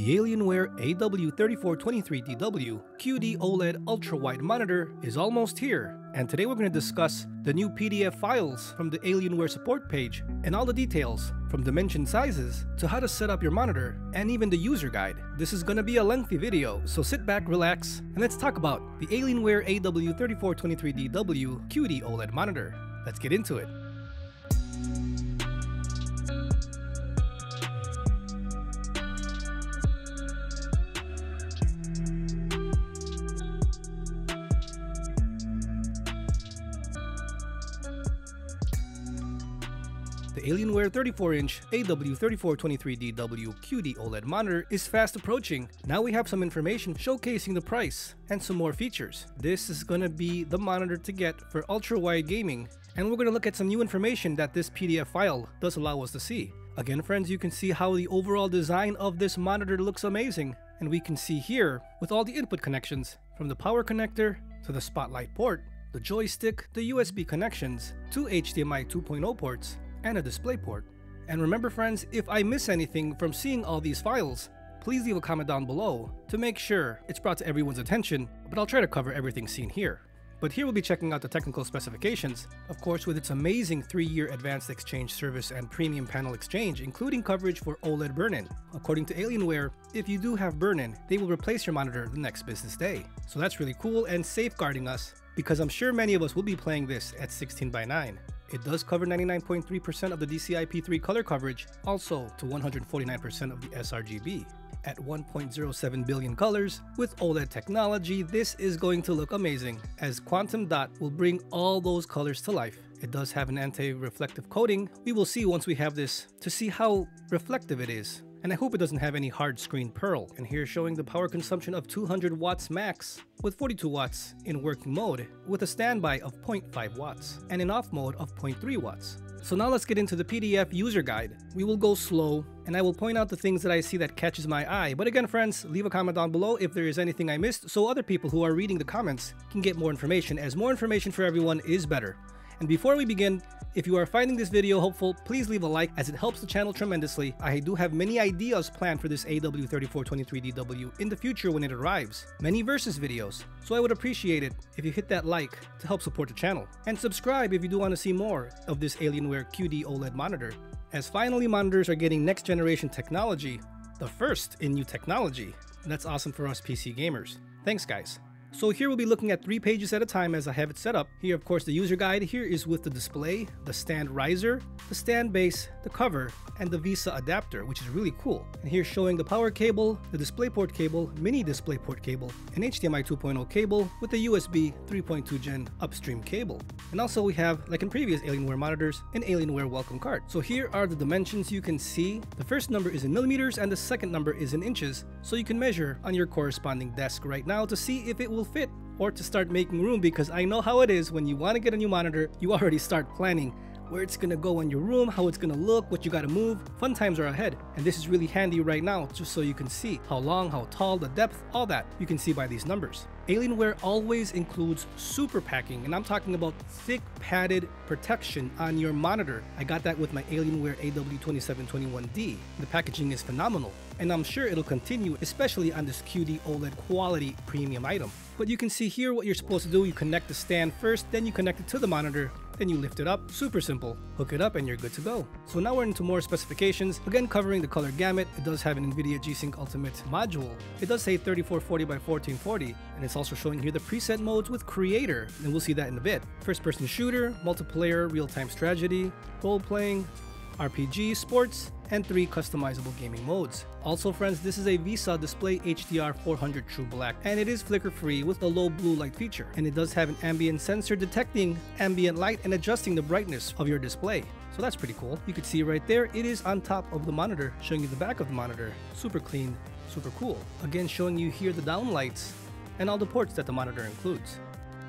The Alienware AW3423DW QD OLED ultra-wide monitor is almost here, and today we're going to discuss the new PDF files from the Alienware support page and all the details from dimension sizes to how to set up your monitor and even the user guide. This is going to be a lengthy video, so sit back, relax, and let's talk about the Alienware AW3423DW QD OLED monitor. Let's get into it. Alienware 34-inch AW3423DW QD OLED monitor is fast approaching. Now we have some information showcasing the price and some more features. This is to be the monitor to get for ultra-wide gaming and we're to look at some new information that this PDF file does allow us to see. Again friends, you can see how the overall design of this monitor looks amazing and we can see here with all the input connections from the power connector to the spotlight port, the joystick, the USB connections, two HDMI 2.0 ports, and a display port. And remember friends, if I miss anything from seeing all these files, please leave a comment down below to make sure it's brought to everyone's attention, but I'll try to cover everything seen here. But here we'll be checking out the technical specifications, of course with its amazing 3-year advanced exchange service and premium panel exchange, including coverage for OLED burn-in. According to Alienware, if you do have burn-in, they will replace your monitor the next business day. So that's really cool and safeguarding us, because I'm sure many of us will be playing this at 16 by 9. It does cover 99.3% of the DCI-P3 color coverage, also to 149% of the sRGB. At 1.07 billion colors, with OLED technology, this is going to look amazing, as Quantum Dot will bring all those colors to life. It does have an anti-reflective coating. We will see once we have this to see how reflective it is and I hope it doesn't have any hard screen pearl. And here showing the power consumption of 200 watts max with 42 watts in working mode with a standby of 0.5 watts and in off mode of 0.3 watts. So now let's get into the PDF user guide. We will go slow and I will point out the things that I see that catches my eye. But again friends, leave a comment down below if there is anything I missed so other people who are reading the comments can get more information as more information for everyone is better. And before we begin, if you are finding this video helpful, please leave a like as it helps the channel tremendously. I do have many ideas planned for this AW3423DW in the future when it arrives. Many versus videos, so I would appreciate it if you hit that like to help support the channel. And subscribe if you do want to see more of this Alienware QD OLED monitor. As finally monitors are getting next generation technology, the first in new technology. That's awesome for us PC gamers. Thanks guys. So here we'll be looking at three pages at a time as I have it set up. Here of course the user guide here is with the display, the stand riser, the stand base, the cover, and the VESA adapter which is really cool. And here showing the power cable, the DisplayPort cable, mini DisplayPort cable, an HDMI 2.0 cable with a USB 3.2 gen upstream cable. And also we have, like in previous Alienware monitors, an Alienware welcome cart. So here are the dimensions you can see. The first number is in millimeters and the second number is in inches. So you can measure on your corresponding desk right now to see if it will will fit or to start making room because I know how it is when you want to get a new monitor, you already start planning where it's gonna go in your room, how it's gonna look, what you gotta move. Fun times are ahead, and this is really handy right now just so you can see how long, how tall, the depth, all that you can see by these numbers. Alienware always includes super packing, and I'm talking about thick padded protection on your monitor. I got that with my Alienware AW2721D. The packaging is phenomenal, and I'm sure it'll continue, especially on this QD OLED quality premium item. But you can see here what you're supposed to do. You connect the stand first, then you connect it to the monitor, then you lift it up, super simple. Hook it up and you're good to go. So now we're into more specifications, again covering the color gamut. It does have an NVIDIA G-Sync Ultimate module. It does say 3440 by 1440, and it's also showing here the preset modes with Creator, and we'll see that in a bit. First person shooter, multiplayer, real-time strategy, role playing, RPG, sports, and three customizable gaming modes. Also friends, this is a VESA Display HDR 400 True Black and it is flicker free with a low blue light feature and it does have an ambient sensor detecting ambient light and adjusting the brightness of your display. So that's pretty cool. You can see right there, it is on top of the monitor, showing you the back of the monitor. Super clean, super cool. Again, showing you here the downlights and all the ports that the monitor includes.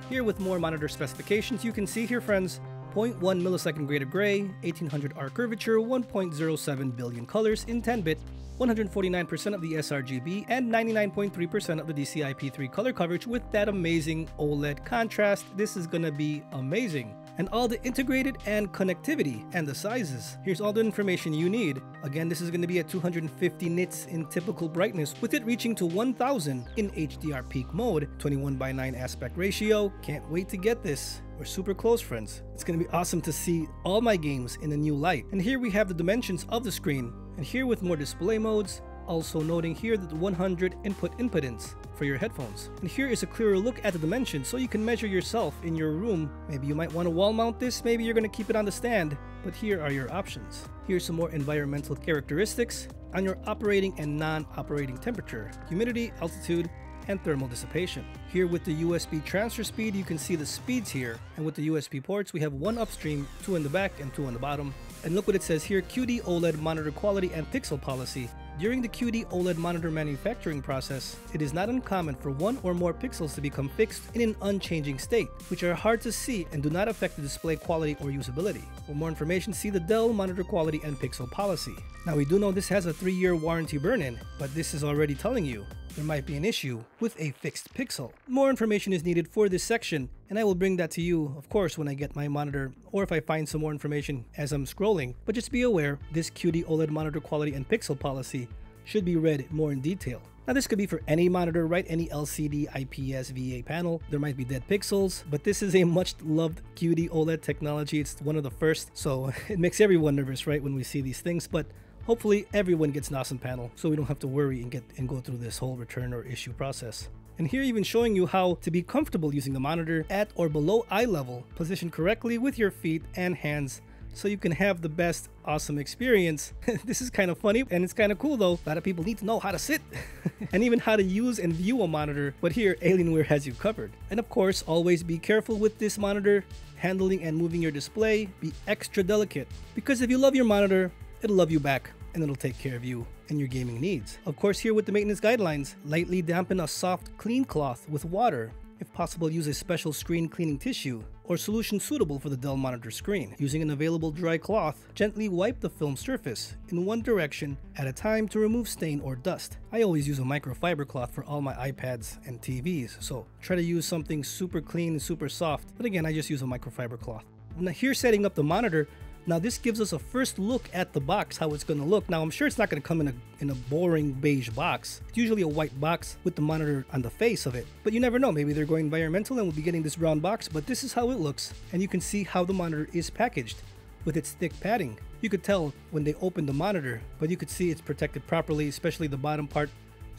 Here with more monitor specifications, you can see here friends, 0.1 millisecond grade gray, 1800R curvature, 1.07 billion colors in 10-bit, 149% of the sRGB, and 99.3% of the DCI-P3 color coverage with that amazing OLED contrast. This is gonna be amazing. and all the integrated and connectivity and the sizes. Here's all the information you need. Again, this is to be at 250 nits in typical brightness with it reaching to 1000 in HDR peak mode, 21 by 9 aspect ratio. Can't wait to get this. We're super close friends. It's gonna be awesome to see all my games in a new light. And here we have the dimensions of the screen. And here with more display modes, also noting here that the 100 input impedance for your headphones. And here is a clearer look at the dimensions so you can measure yourself in your room. Maybe you might want to wall mount this, maybe you're going to keep it on the stand, but here are your options. Here's some more environmental characteristics on your operating and non-operating temperature, humidity, altitude, and thermal dissipation. Here with the USB transfer speed, you can see the speeds here. And with the USB ports, we have one upstream, two in the back, and two on the bottom. And look what it says here, QD OLED monitor quality and pixel policy. During the QD OLED monitor manufacturing process, it is not uncommon for one or more pixels to become fixed in an unchanging state, which are hard to see and do not affect the display quality or usability. For more information, see the Dell monitor quality and pixel policy. Now we do know this has a 3-year warranty burn-in, but this is already telling you there might be an issue with a fixed pixel. More information is needed for this section, and I will bring that to you, of course, when I get my monitor or if I find some more information as I'm scrolling. But just be aware, this QD OLED monitor quality and pixel policy should be read more in detail. Now this could be for any monitor, right? Any LCD, IPS, VA panel. There might be dead pixels, but this is a much loved QD OLED technology. It's one of the first, so it makes everyone nervous, right, when we see these things. But Hopefully everyone gets an awesome panel so we don't have to worry and get and go through this whole return or issue process. And here even showing you how to be comfortable using the monitor at or below eye level, positioned correctly with your feet and hands so you can have the best awesome experience. this is kind of funny and it's kind of cool though. A lot of people need to know how to sit and even how to use and view a monitor, but here Alienware has you covered. And of course, always be careful with this monitor, handling and moving your display, be extra delicate because if you love your monitor, it'll love you back and it'll take care of you and your gaming needs. Of course, here with the maintenance guidelines, lightly dampen a soft clean cloth with water. If possible, use a special screen cleaning tissue or solution suitable for the Dell monitor screen. Using an available dry cloth, gently wipe the film surface in one direction at a time to remove stain or dust. I always use a microfiber cloth for all my iPads and TVs, so try to use something super clean and super soft, but again, I just use a microfiber cloth. Now here setting up the monitor, now this gives us a first look at the box, how it's going to look. Now I'm sure it's not going to come in a, in a boring beige box. It's usually a white box with the monitor on the face of it. But you never know, maybe they're going environmental and we'll be getting this brown box, but this is how it looks. And you can see how the monitor is packaged with its thick padding. You could tell when they opened the monitor, but you could see it's protected properly, especially the bottom part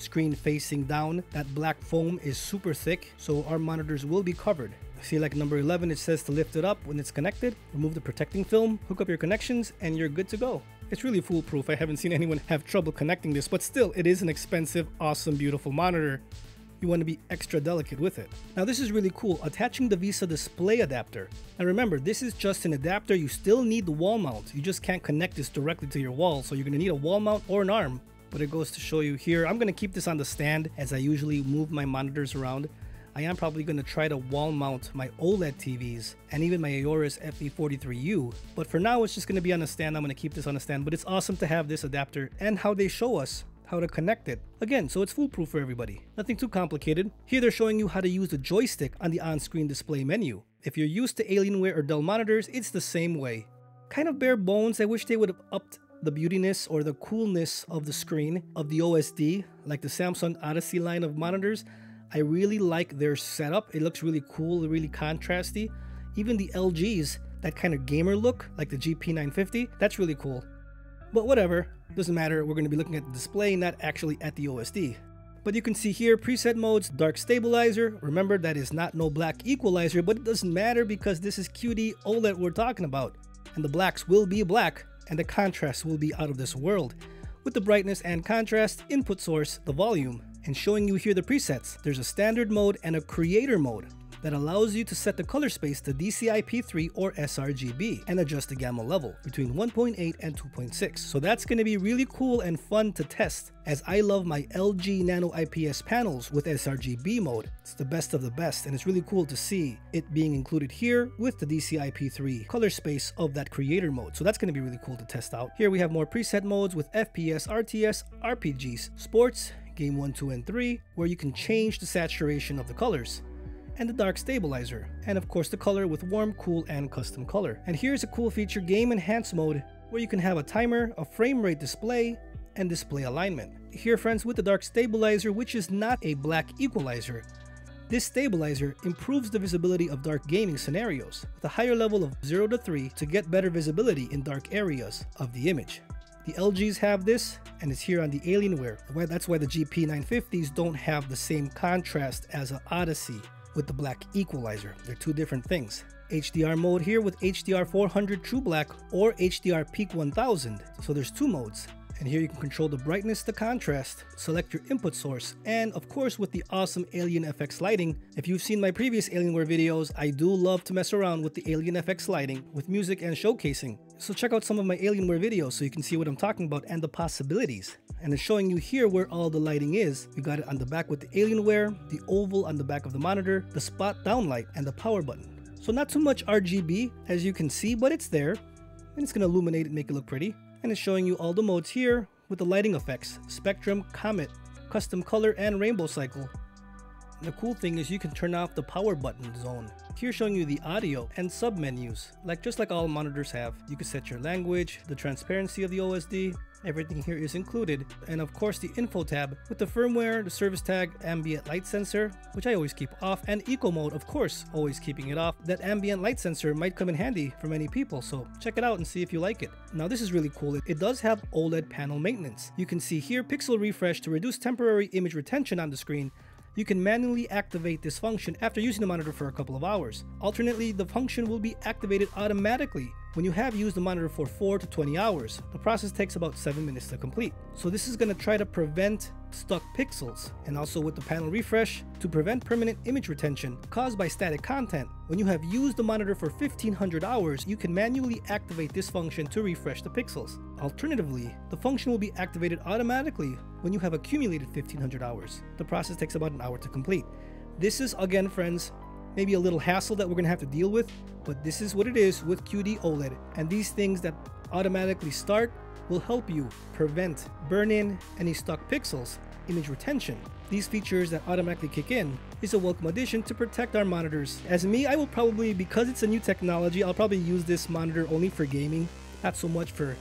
screen facing down. That black foam is super thick, so our monitors will be covered. See like number 11, it says to lift it up when it's connected, remove the protecting film, hook up your connections, and you're good to go. It's really foolproof. I haven't seen anyone have trouble connecting this, but still, it is an expensive, awesome, beautiful monitor. You want to be extra delicate with it. Now this is really cool, attaching the VESA display adapter. Now remember, this is just an adapter, you still need the wall mount. You just can't connect this directly to your wall, so you're going to need a wall mount or an arm. But it goes to show you here, I'm going to keep this on the stand as I usually move my monitors around. I am probably going to try to wall mount my OLED TVs and even my Aorus FV43U, but for now it's just going to be on a stand. I'm going to keep this on a stand, but it's awesome to have this adapter and how they show us how to connect it. Again, so it's foolproof for everybody. Nothing too complicated. Here they're showing you how to use the joystick on the on-screen display menu. If you're used to Alienware or Dell monitors, it's the same way. Kind of bare bones, I wish they would have upped the beautiness or the coolness of the screen of the OSD, like the Samsung Odyssey line of monitors. I really like their setup. It looks really cool, really contrasty. Even the LGs, that kind of gamer look, like the GP950, that's really cool. But whatever, doesn't matter, we're going to be looking at the display, not actually at the OSD. But you can see here preset modes, dark stabilizer. Remember that is not no black equalizer, but it doesn't matter because this is QD OLED we're talking about. And the blacks will be black and the contrast will be out of this world. With the brightness and contrast, input source, the volume, and showing you here the presets. There's a standard mode and a creator mode that allows you to set the color space to DCI-P3 or sRGB and adjust the gamma level between 1.8 and 2.6. So that's going to be really cool and fun to test as I love my LG Nano IPS panels with sRGB mode. It's the best of the best and it's really cool to see it being included here with the DCI-P3 color space of that creator mode. So that's going to be really cool to test out. Here we have more preset modes with FPS, RTS, RPGs, sports, game 1, 2, and 3, where you can change the saturation of the colors. And the dark stabilizer, and of course the color with warm, cool, and custom color. And here's a cool feature game enhance mode where you can have a timer, a frame rate display, and display alignment. Here friends with the dark stabilizer which is not a black equalizer. This stabilizer improves the visibility of dark gaming scenarios with a higher level of 0 to 3 to get better visibility in dark areas of the image. The LGs have this, and it's here on the Alienware. That's why the GP950s don't have the same contrast as an Odyssey with the black equalizer. They're two different things. HDR mode here with HDR 400 True Black or HDR Peak 1000. So there's two modes. And here you can control the brightness, the contrast, select your input source, and of course with the awesome Alien FX lighting. If you've seen my previous Alienware videos, I do love to mess around with the Alien FX lighting with music and showcasing. So check out some of my Alienware videos so you can see what I'm talking about and the possibilities. And it's showing you here where all the lighting is. We got it on the back with the Alienware, the oval on the back of the monitor, the spot downlight, and the power button. So not too much RGB as you can see, but it's there. And it's going to illuminate it, make it look pretty and it's showing you all the modes here with the lighting effects, spectrum, comet, custom color, and rainbow cycle. The cool thing is you can turn off the power button zone. Here showing you the audio and sub menus, like just like all monitors have. You can set your language, the transparency of the OSD, Everything here is included, and of course the info tab with the firmware, the service tag, ambient light sensor, which I always keep off, and eco mode, of course, always keeping it off. That ambient light sensor might come in handy for many people, so check it out and see if you like it. Now this is really cool, it does have OLED panel maintenance. You can see here pixel refresh to reduce temporary image retention on the screen, you can manually activate this function after using the monitor for a couple of hours. Alternately, the function will be activated automatically when you have used the monitor for 4 to 20 hours, the process takes about 7 minutes to complete. So this is going to try to prevent stuck pixels and also with the panel refresh to prevent permanent image retention caused by static content. When you have used the monitor for 1500 hours, you can manually activate this function to refresh the pixels. Alternatively, the function will be activated automatically when you have accumulated 1500 hours. The process takes about an hour to complete. This is again friends maybe a little hassle that we're going to have to deal with, but this is what it is with QD OLED. And these things that automatically start will help you prevent burn-in any stuck pixels, image retention. These features that automatically kick in is a welcome addition to protect our monitors. As me, I will probably, because it's a new technology, I'll probably use this monitor only for gaming, not so much for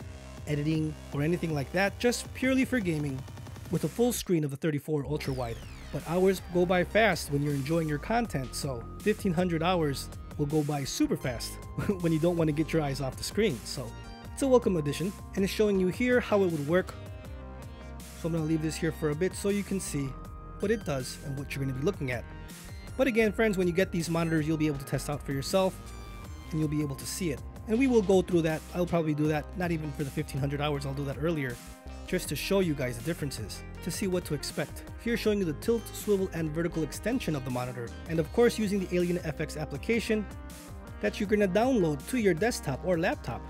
editing or anything like that, just purely for gaming with a full screen of the 34 ultra wide. But hours go by fast when you're enjoying your content, so 1500 hours will go by super fast when you don't want to get your eyes off the screen. So it's a welcome addition and it's showing you here how it would work. So I'm going to leave this here for a bit so you can see what it does and what you're going to be looking at. But again, friends, when you get these monitors, you'll be able to test out for yourself and you'll be able to see it. And we will go through that. I'll probably do that, not even for the 1500 hours, I'll do that earlier just to show you guys the differences, to see what to expect. Here showing you the tilt, swivel, and vertical extension of the monitor, and of course using the Alien FX application that you're gonna download to your desktop or laptop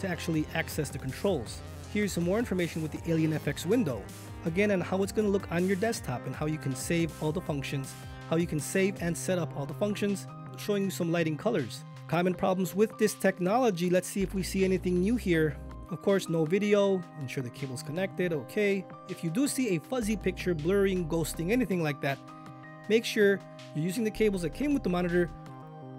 to actually access the controls. Here's some more information with the Alien FX window, again on how it's gonna look on your desktop and how you can save all the functions, how you can save and set up all the functions, showing you some lighting colors. Common problems with this technology, let's see if we see anything new here of course, no video, ensure the cable's connected, okay. If you do see a fuzzy picture, blurring, ghosting, anything like that, make sure you're using the cables that came with the monitor.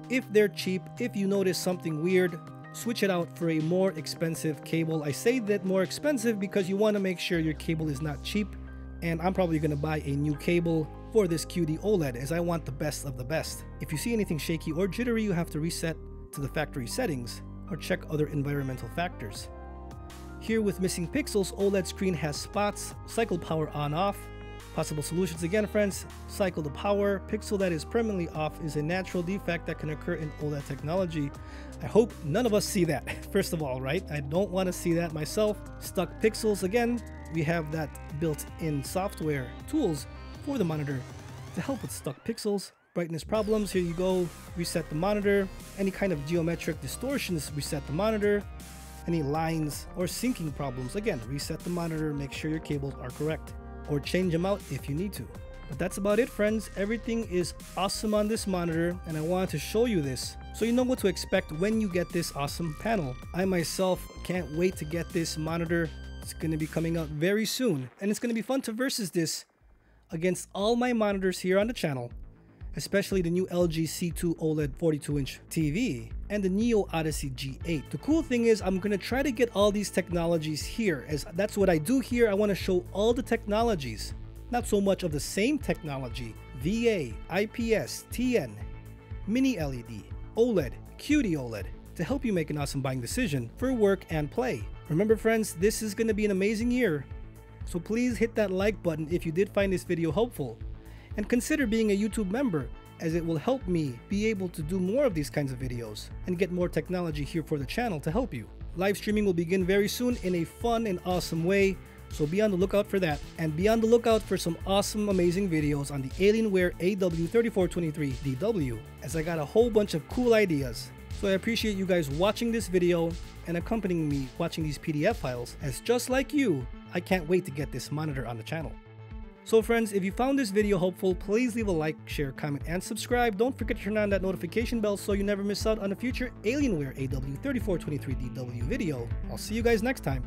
If they're cheap, if you notice something weird, switch it out for a more expensive cable. I say that more expensive because you want to make sure your cable is not cheap and I'm probably going to buy a new cable for this QD OLED as I want the best of the best. If you see anything shaky or jittery, you have to reset to the factory settings or check other environmental factors. Here with missing pixels, OLED screen has spots, cycle power on off. Possible solutions again friends, cycle the power, pixel that is permanently off is a natural defect that can occur in OLED technology. I hope none of us see that, first of all, right? I don't want to see that myself. Stuck pixels, again, we have that built-in software tools for the monitor to help with stuck pixels. Brightness problems, here you go, reset the monitor. Any kind of geometric distortions, reset the monitor any lines or syncing problems, again, reset the monitor, make sure your cables are correct, or change them out if you need to. But that's about it friends, everything is awesome on this monitor and I wanted to show you this so you know what to expect when you get this awesome panel. I myself can't wait to get this monitor, it's going to be coming out very soon and it's going to be fun to versus this against all my monitors here on the channel especially the new LG C2 OLED 42-inch TV and the Neo Odyssey G8. The cool thing is I'm gonna try to get all these technologies here as that's what I do here. I wanna show all the technologies, not so much of the same technology, VA, IPS, TN, Mini LED, OLED, QD OLED, to help you make an awesome buying decision for work and play. Remember friends, this is gonna be an amazing year, so please hit that like button if you did find this video helpful and consider being a YouTube member as it will help me be able to do more of these kinds of videos and get more technology here for the channel to help you. Live streaming will begin very soon in a fun and awesome way, so be on the lookout for that and be on the lookout for some awesome amazing videos on the Alienware AW3423DW as I got a whole bunch of cool ideas. So I appreciate you guys watching this video and accompanying me watching these PDF files as just like you, I can't wait to get this monitor on the channel. So friends, if you found this video helpful, please leave a like, share, comment, and subscribe. Don't forget to turn on that notification bell so you never miss out on a future Alienware AW3423DW video. I'll see you guys next time.